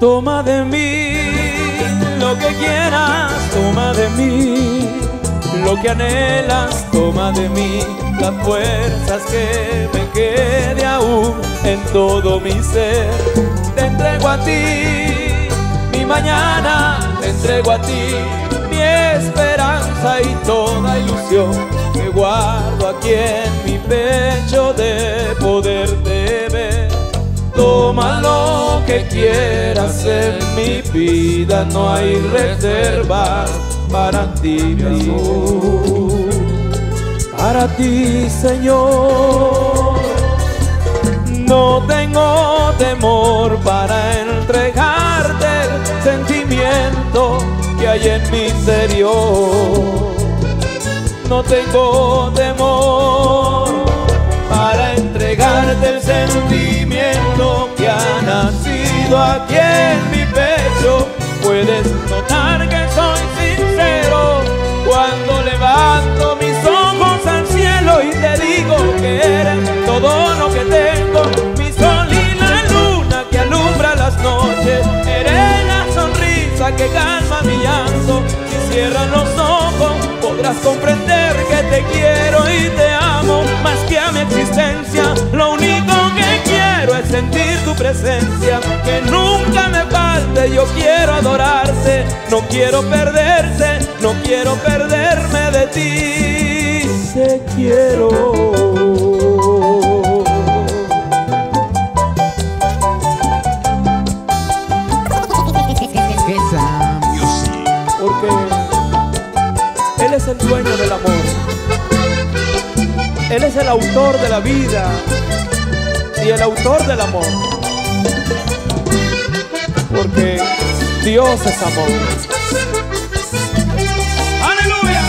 Toma de mí lo que quieras, toma de mí lo que anhelas, toma de mí las fuerzas que me quede aún en todo mi ser. Te entrego a ti mi mañana, te entrego a ti mi esperanza y toda ilusión que guardo aquí en mi pecho de poderte. Toma lo que quieras en mi vida, no hay reservas para ti, mi. Para ti, Señor, no tengo temor para entregarte el sentimiento que hay en mi interior. No tengo temor entregarte el sentimiento que ha nacido aquí en mi pecho. Puedes notar que soy sincero cuando levanto mis ojos al cielo y te digo que eres todo lo que tengo, mi sol y la luna que alumbra las noches, eres la sonrisa que calma mi llanto. Si cierras los ojos podrás comprender sentir tu presencia, que nunca me falte. Yo quiero adorarte, no quiero perderte, no quiero perderme de ti. Te quiero. Porque Él es el dueño del amor. Él es el autor de la vida y el autor del amor. Porque Dios es amor. ¡Aleluya!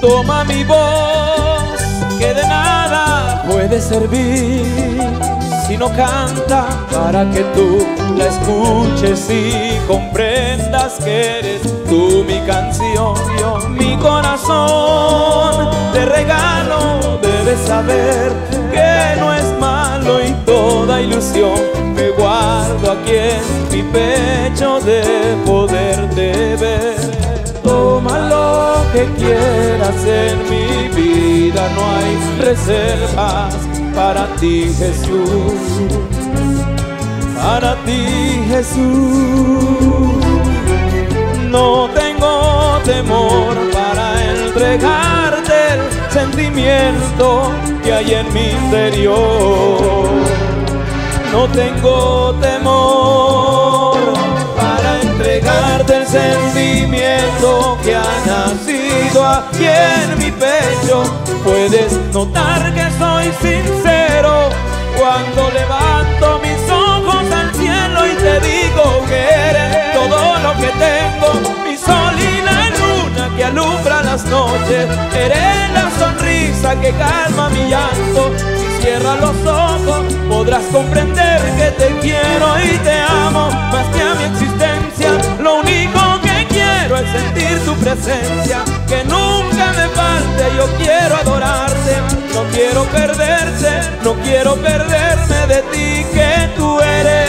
Toma mi voz, que de nada puede servir si no canta para que tú la escuches y comprendas que eres tú mi canción. Yo, mi corazón te regalo, debes saber que no es malo y toda ilusión me guardo aquí en mi pecho de poderte ver. Toma lo que quieras en mi vida, no hay reservas para ti Jesús, para ti Jesús. No tengo temor para entregarte el sentimiento que hay en mi interior. No tengo temor para entregarte el sentimiento que ha nacido aquí en mi pecho. Puedes notar que soy sincero cuando levanto mis alumbra las noches, eres la sonrisa que calma mi llanto. Si cierras los ojos podrás comprender que te quiero y te amo más que a mi existencia. Lo único que quiero es sentir tu presencia, que nunca me falte. Yo quiero adorarte, no quiero perderte, no quiero perderme de ti que tú eres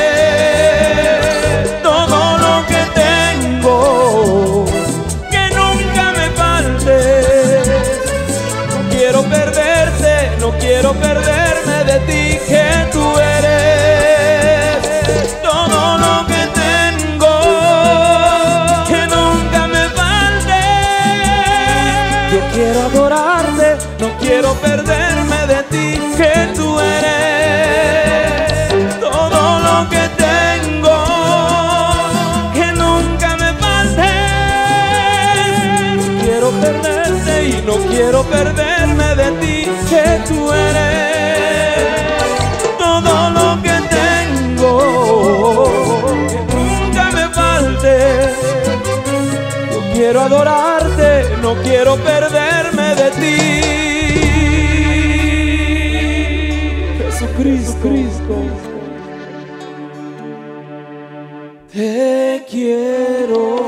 que tú eres todo lo que tengo, que nunca me falte. No quiero perderte y no quiero perderme de ti que tú eres todo lo que tengo, que nunca me falte. Yo quiero adorarte, no quiero perderme de ti. Jesucristo, te quiero.